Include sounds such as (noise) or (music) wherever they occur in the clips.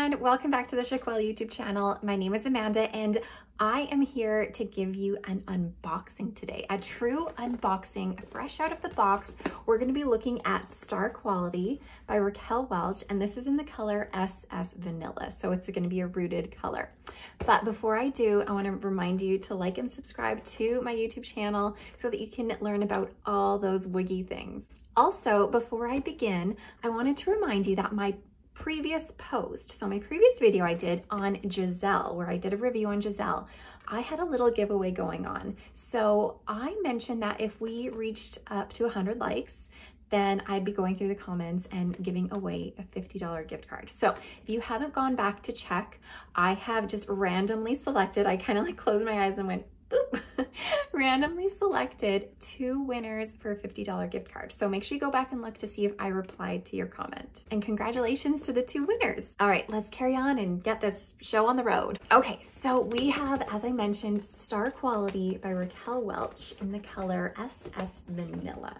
everyone, welcome back to the Chiquel YouTube channel. My name is Amanda and I am here to give you an unboxing today, a true unboxing, fresh out of the box. We're gonna be looking at Star Quality by Raquel Welch, and this is in the color SS Vanilla, so it's gonna be a rooted color. But before I do, I wanna remind you to like and subscribe to my YouTube channel so that you can learn about all those wiggy things. Also, before I begin, I wanted to remind you that my previous post, so my previous video I did on Giselle, where I did a review on Giselle, I had a little giveaway going on. So I mentioned that if we reached up to 100 likes, then I'd be going through the comments and giving away a $50 gift card. So if you haven't gone back to check, I have just randomly selected, I kind of like closed my eyes and went, boop, (laughs) randomly selected two winners for a $50 gift card. So make sure you go back and look to see if I replied to your comment. And congratulations to the two winners. All right, let's carry on and get this show on the road. Okay, so we have, as I mentioned, Star Quality by Raquel Welch in the color SS Vanilla.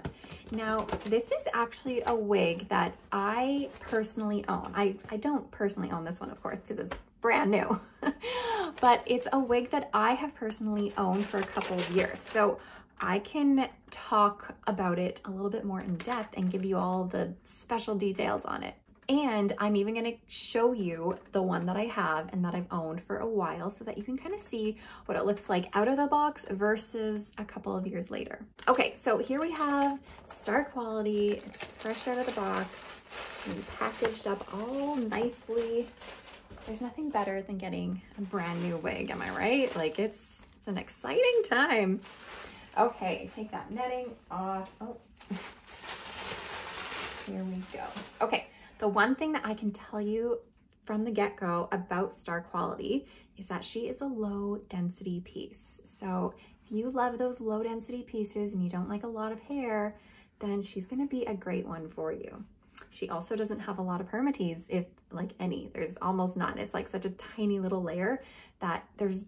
Now, this is actually a wig that I personally own. I, I don't personally own this one, of course, because it's brand new. (laughs) but it's a wig that I have personally owned for a couple of years. So I can talk about it a little bit more in depth and give you all the special details on it. And I'm even gonna show you the one that I have and that I've owned for a while so that you can kind of see what it looks like out of the box versus a couple of years later. Okay, so here we have Star Quality. It's fresh out of the box and packaged up all nicely there's nothing better than getting a brand new wig, am I right? Like it's, it's an exciting time. Okay, take that netting off. Oh, (laughs) here we go. Okay, the one thing that I can tell you from the get-go about Star Quality is that she is a low density piece. So if you love those low density pieces and you don't like a lot of hair, then she's gonna be a great one for you. She also doesn't have a lot of permatease, if like any. There's almost none. It's like such a tiny little layer that there's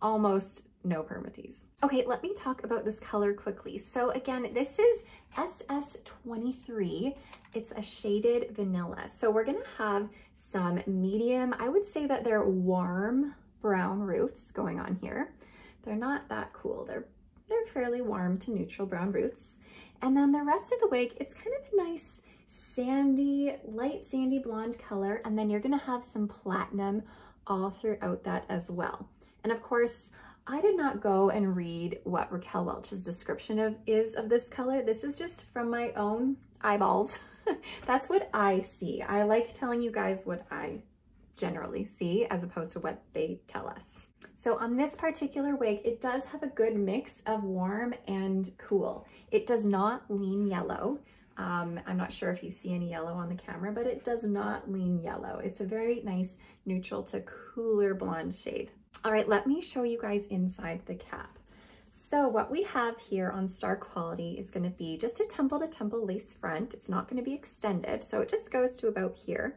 almost no permatease. Okay, let me talk about this color quickly. So again, this is SS23. It's a shaded vanilla. So we're gonna have some medium, I would say that they're warm brown roots going on here. They're not that cool. They're, they're fairly warm to neutral brown roots. And then the rest of the wig, it's kind of a nice sandy, light sandy blonde color, and then you're gonna have some platinum all throughout that as well. And of course, I did not go and read what Raquel Welch's description of is of this color. This is just from my own eyeballs. (laughs) That's what I see. I like telling you guys what I generally see as opposed to what they tell us. So on this particular wig, it does have a good mix of warm and cool. It does not lean yellow. Um, I'm not sure if you see any yellow on the camera, but it does not lean yellow. It's a very nice neutral to cooler blonde shade. All right, let me show you guys inside the cap. So what we have here on Star Quality is gonna be just a temple to temple lace front. It's not gonna be extended, so it just goes to about here.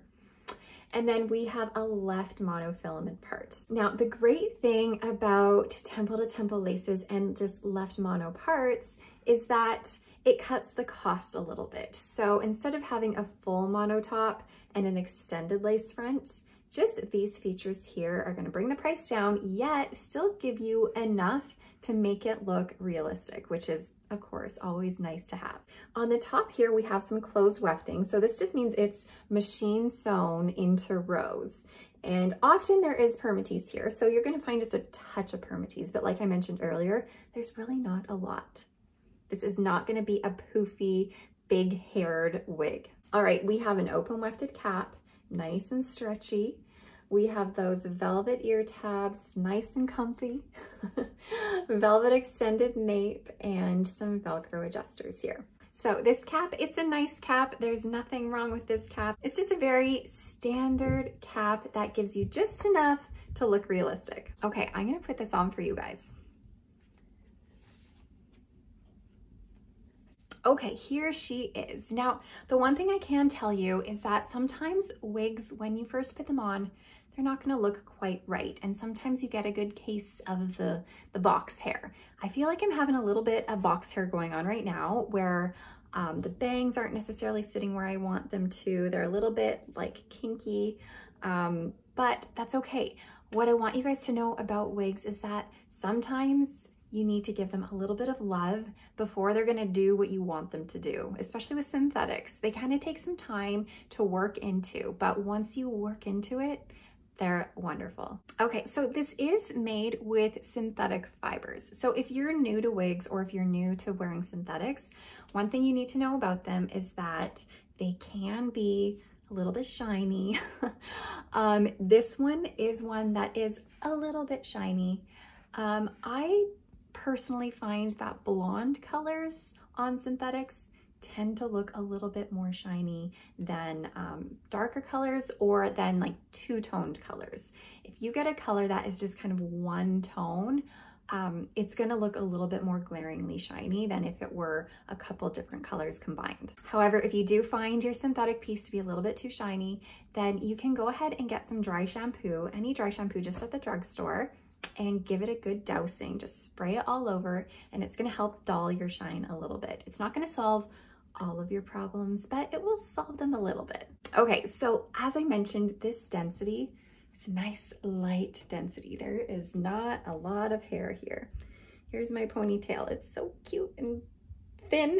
And then we have a left monofilament part. Now, the great thing about temple to temple laces and just left mono parts is that it cuts the cost a little bit. So instead of having a full monotop and an extended lace front, just these features here are gonna bring the price down, yet still give you enough to make it look realistic, which is of course, always nice to have. On the top here, we have some closed wefting. So this just means it's machine sewn into rows. And often there is permatease here. So you're gonna find just a touch of permatease, but like I mentioned earlier, there's really not a lot. This is not gonna be a poofy, big haired wig. All right, we have an open wefted cap, nice and stretchy. We have those velvet ear tabs, nice and comfy. (laughs) velvet extended nape and some Velcro adjusters here. So this cap, it's a nice cap. There's nothing wrong with this cap. It's just a very standard cap that gives you just enough to look realistic. Okay, I'm gonna put this on for you guys. Okay, here she is. Now, the one thing I can tell you is that sometimes wigs, when you first put them on, they're not gonna look quite right. And sometimes you get a good case of the, the box hair. I feel like I'm having a little bit of box hair going on right now where um, the bangs aren't necessarily sitting where I want them to. They're a little bit like kinky. Um, but that's okay. What I want you guys to know about wigs is that sometimes you need to give them a little bit of love before they're gonna do what you want them to do, especially with synthetics. They kind of take some time to work into, but once you work into it, they're wonderful. Okay, so this is made with synthetic fibers. So if you're new to wigs or if you're new to wearing synthetics, one thing you need to know about them is that they can be a little bit shiny. (laughs) um, this one is one that is a little bit shiny. Um, I personally find that blonde colors on synthetics tend to look a little bit more shiny than um, darker colors or than like two-toned colors. If you get a color that is just kind of one tone, um, it's gonna look a little bit more glaringly shiny than if it were a couple different colors combined. However, if you do find your synthetic piece to be a little bit too shiny, then you can go ahead and get some dry shampoo, any dry shampoo just at the drugstore, and give it a good dousing. Just spray it all over and it's gonna help dull your shine a little bit. It's not gonna solve all of your problems, but it will solve them a little bit. Okay, so as I mentioned, this density, it's a nice light density. There is not a lot of hair here. Here's my ponytail. It's so cute and thin.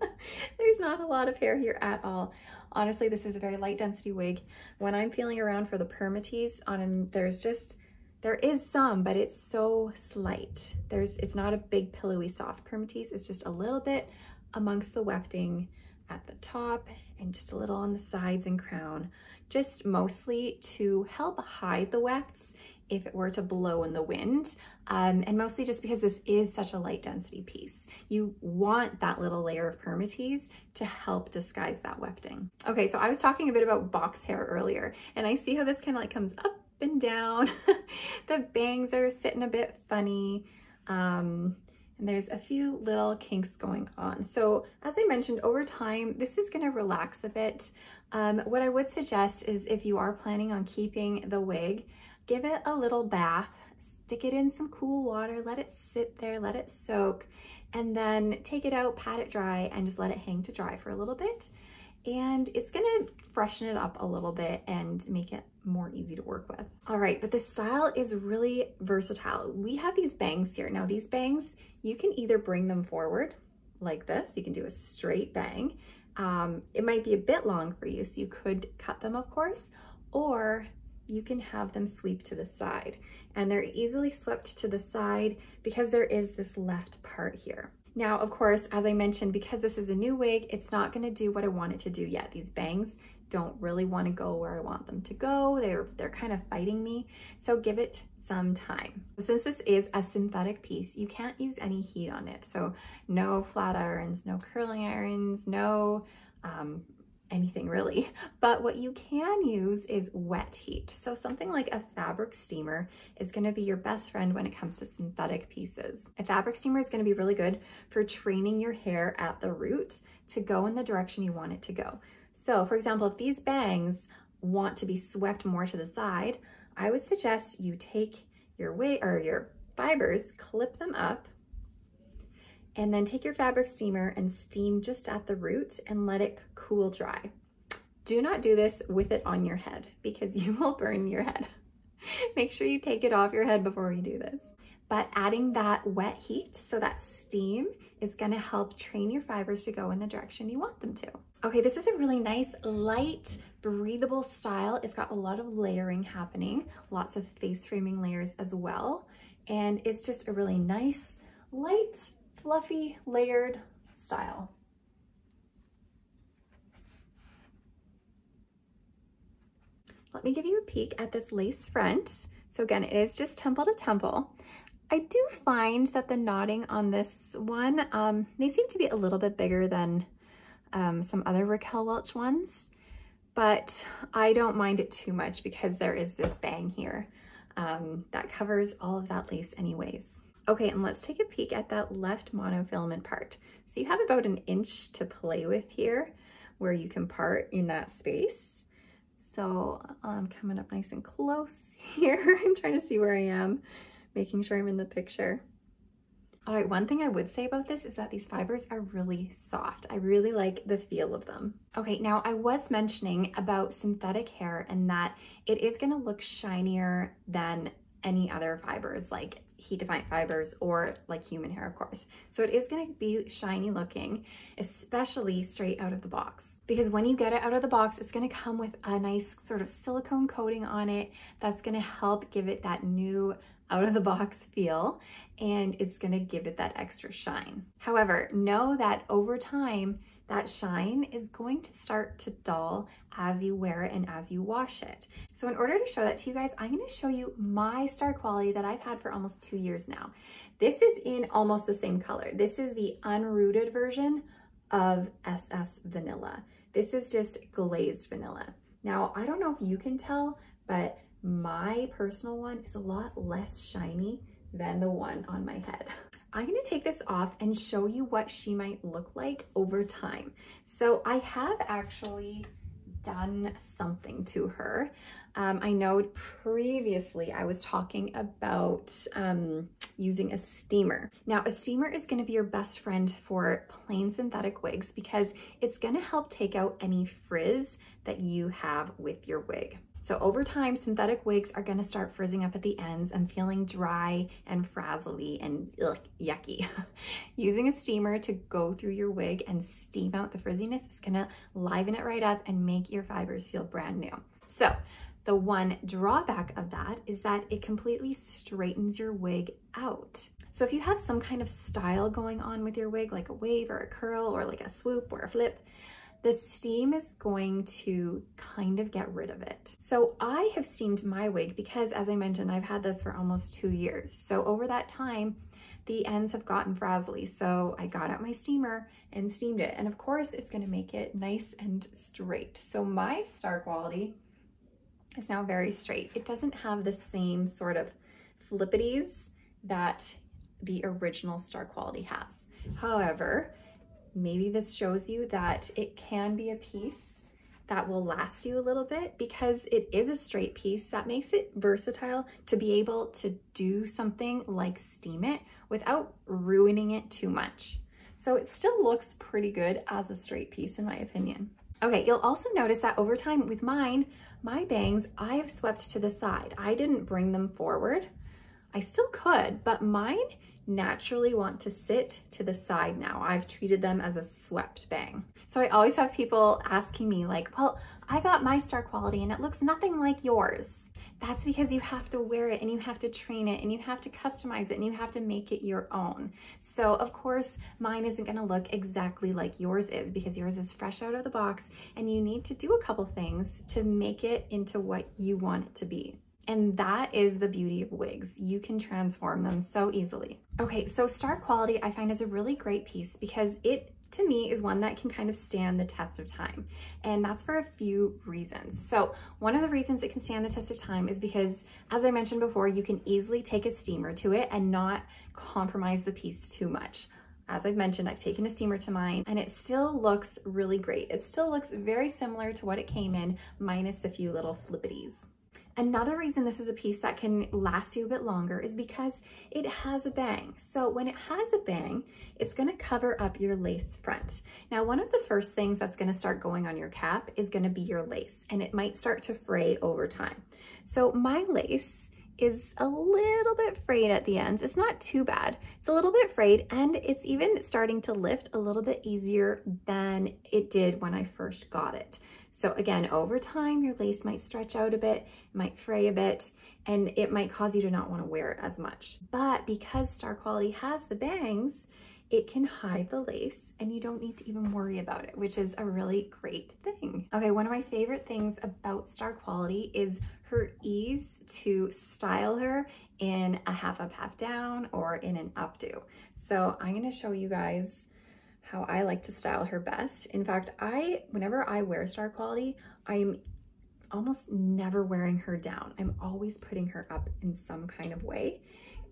(laughs) There's not a lot of hair here at all. Honestly, this is a very light density wig. When I'm feeling around for the permatease on there's just, there is some, but it's so slight. There's, it's not a big pillowy soft permatease. It's just a little bit amongst the wefting at the top and just a little on the sides and crown, just mostly to help hide the wefts if it were to blow in the wind. Um, and mostly just because this is such a light density piece. You want that little layer of permatease to help disguise that wefting. Okay, so I was talking a bit about box hair earlier, and I see how this kind of like comes up and down. (laughs) the bangs are sitting a bit funny. Um, and there's a few little kinks going on. So as I mentioned, over time, this is gonna relax a bit. Um, what I would suggest is if you are planning on keeping the wig, give it a little bath, stick it in some cool water, let it sit there, let it soak, and then take it out, pat it dry, and just let it hang to dry for a little bit and it's gonna freshen it up a little bit and make it more easy to work with. All right, but the style is really versatile. We have these bangs here. Now these bangs, you can either bring them forward like this, you can do a straight bang. Um, it might be a bit long for you, so you could cut them, of course, or you can have them sweep to the side. And they're easily swept to the side because there is this left part here. Now, of course, as I mentioned, because this is a new wig, it's not gonna do what I want it to do yet. These bangs don't really wanna go where I want them to go. They're, they're kind of fighting me. So give it some time. Since this is a synthetic piece, you can't use any heat on it. So no flat irons, no curling irons, no um, anything really, but what you can use is wet heat. So something like a fabric steamer is gonna be your best friend when it comes to synthetic pieces. A fabric steamer is gonna be really good for training your hair at the root to go in the direction you want it to go. So for example, if these bangs want to be swept more to the side, I would suggest you take your weight or your fibers, clip them up, and then take your fabric steamer and steam just at the root and let it cool dry. Do not do this with it on your head because (laughs) you will burn your head. (laughs) Make sure you take it off your head before you do this. But adding that wet heat, so that steam, is gonna help train your fibers to go in the direction you want them to. Okay, this is a really nice, light, breathable style. It's got a lot of layering happening, lots of face framing layers as well. And it's just a really nice, light, fluffy, layered style. Let me give you a peek at this lace front. So again, it is just temple to temple. I do find that the knotting on this one, um, they seem to be a little bit bigger than um, some other Raquel Welch ones, but I don't mind it too much because there is this bang here um, that covers all of that lace anyways. Okay, and let's take a peek at that left monofilament part. So you have about an inch to play with here where you can part in that space. So I'm coming up nice and close (laughs) here. I'm trying to see where I am, making sure I'm in the picture. All right, one thing I would say about this is that these fibers are really soft. I really like the feel of them. Okay, now I was mentioning about synthetic hair and that it is gonna look shinier than any other fibers like heat defiant fibers or like human hair, of course. So it is gonna be shiny looking, especially straight out of the box. Because when you get it out of the box, it's gonna come with a nice sort of silicone coating on it that's gonna help give it that new out of the box feel and it's gonna give it that extra shine. However, know that over time, that shine is going to start to dull as you wear it and as you wash it. So in order to show that to you guys, I'm gonna show you my star quality that I've had for almost two years now. This is in almost the same color. This is the unrooted version of SS Vanilla. This is just glazed vanilla. Now, I don't know if you can tell, but my personal one is a lot less shiny than the one on my head. (laughs) I'm gonna take this off and show you what she might look like over time. So I have actually done something to her. Um, I know previously I was talking about um, using a steamer. Now a steamer is gonna be your best friend for plain synthetic wigs because it's gonna help take out any frizz that you have with your wig. So over time, synthetic wigs are gonna start frizzing up at the ends and feeling dry and frazzly and ugh, yucky. (laughs) Using a steamer to go through your wig and steam out the frizziness is gonna liven it right up and make your fibers feel brand new. So the one drawback of that is that it completely straightens your wig out. So if you have some kind of style going on with your wig, like a wave or a curl or like a swoop or a flip, the steam is going to kind of get rid of it. So I have steamed my wig because as I mentioned, I've had this for almost two years. So over that time, the ends have gotten frazzly. So I got out my steamer and steamed it. And of course it's gonna make it nice and straight. So my star quality is now very straight. It doesn't have the same sort of flippities that the original star quality has. However, maybe this shows you that it can be a piece that will last you a little bit because it is a straight piece that makes it versatile to be able to do something like steam it without ruining it too much. So it still looks pretty good as a straight piece in my opinion. Okay, you'll also notice that over time with mine, my bangs, I have swept to the side. I didn't bring them forward. I still could, but mine naturally want to sit to the side now. I've treated them as a swept bang. So I always have people asking me like, well, I got my star quality and it looks nothing like yours. That's because you have to wear it and you have to train it and you have to customize it and you have to make it your own. So of course, mine isn't gonna look exactly like yours is because yours is fresh out of the box and you need to do a couple things to make it into what you want it to be. And that is the beauty of wigs. You can transform them so easily. Okay, so Star Quality I find is a really great piece because it to me is one that can kind of stand the test of time. And that's for a few reasons. So one of the reasons it can stand the test of time is because, as I mentioned before, you can easily take a steamer to it and not compromise the piece too much. As I've mentioned, I've taken a steamer to mine and it still looks really great. It still looks very similar to what it came in, minus a few little flippities. Another reason this is a piece that can last you a bit longer is because it has a bang. So when it has a bang, it's gonna cover up your lace front. Now, one of the first things that's gonna start going on your cap is gonna be your lace, and it might start to fray over time. So my lace is a little bit frayed at the ends. It's not too bad. It's a little bit frayed and it's even starting to lift a little bit easier than it did when I first got it. So again, over time, your lace might stretch out a bit, might fray a bit, and it might cause you to not want to wear it as much. But because Star Quality has the bangs, it can hide the lace and you don't need to even worry about it, which is a really great thing. Okay, one of my favorite things about Star Quality is her ease to style her in a half up, half down or in an updo. So I'm gonna show you guys how I like to style her best. In fact, I, whenever I wear Star Quality, I'm almost never wearing her down. I'm always putting her up in some kind of way.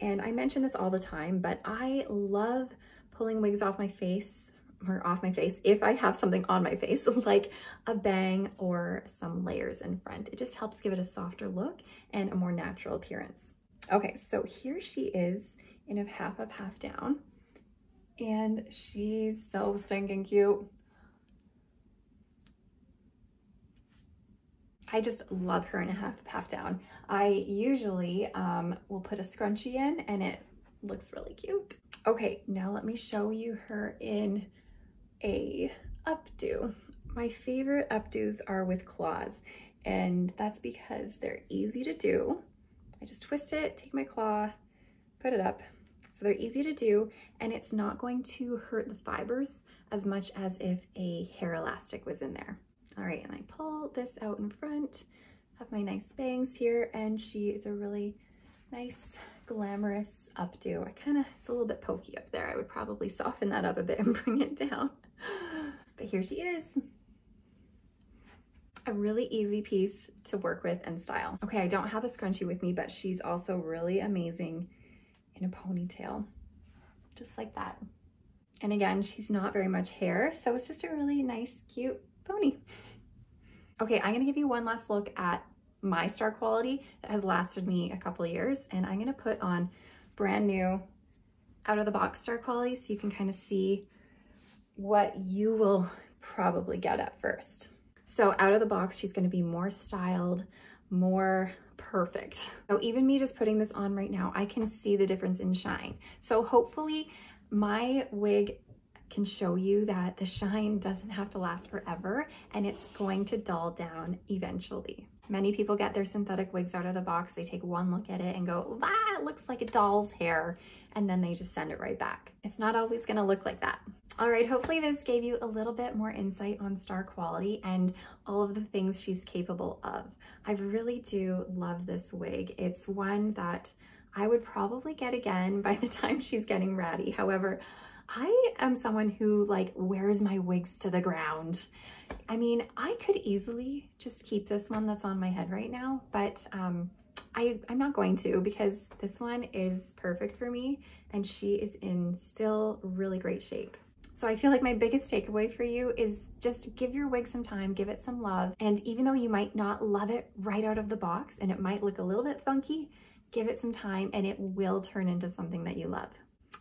And I mention this all the time, but I love pulling wigs off my face or off my face if I have something on my face (laughs) like a bang or some layers in front. It just helps give it a softer look and a more natural appearance. Okay, so here she is in a half up, half down. And she's so stinking cute. I just love her in a half half down. I usually um, will put a scrunchie in and it looks really cute. Okay, now let me show you her in a updo. My favorite updos are with claws and that's because they're easy to do. I just twist it, take my claw, put it up. So they're easy to do and it's not going to hurt the fibers as much as if a hair elastic was in there. All right, and I pull this out in front, have my nice bangs here, and she is a really nice, glamorous updo. I kind of, it's a little bit pokey up there. I would probably soften that up a bit and (laughs) bring it down. But here she is a really easy piece to work with and style. Okay, I don't have a scrunchie with me, but she's also really amazing in a ponytail, just like that. And again, she's not very much hair, so it's just a really nice, cute pony. Okay, I'm gonna give you one last look at my star quality that has lasted me a couple years, and I'm gonna put on brand new out of the box star quality so you can kind of see what you will probably get at first. So out of the box, she's gonna be more styled, more perfect. So even me just putting this on right now, I can see the difference in shine. So hopefully my wig can show you that the shine doesn't have to last forever and it's going to dull down eventually. Many people get their synthetic wigs out of the box. They take one look at it and go, ah, it looks like a doll's hair. And then they just send it right back. It's not always gonna look like that. All right, hopefully this gave you a little bit more insight on star quality and all of the things she's capable of. I really do love this wig. It's one that I would probably get again (laughs) by the time she's getting ratty. However, I am someone who like wears my wigs to the ground. I mean, I could easily just keep this one that's on my head right now, but um, I, I'm not going to because this one is perfect for me and she is in still really great shape. So I feel like my biggest takeaway for you is just give your wig some time, give it some love. And even though you might not love it right out of the box and it might look a little bit funky, give it some time and it will turn into something that you love.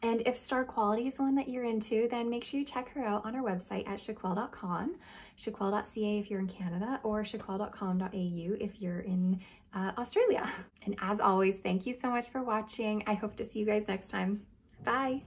And if star quality is one that you're into, then make sure you check her out on our website at chiquel.com, chiquel.ca if you're in Canada, or chiquel.com.au if you're in uh, Australia. (laughs) And as always, thank you so much for watching. I hope to see you guys next time. Bye.